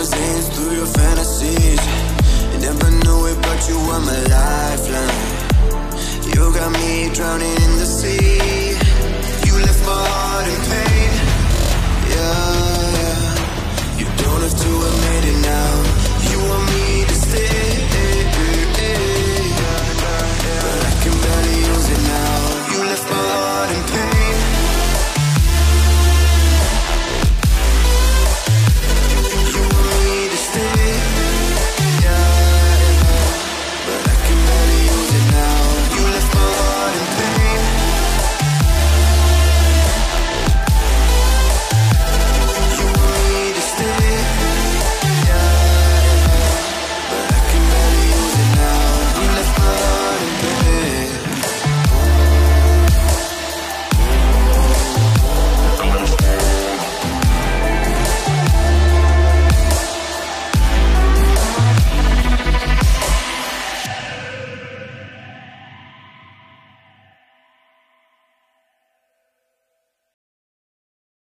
magazines through your fantasies. Never knew it, but you were my lifeline. You got me drowning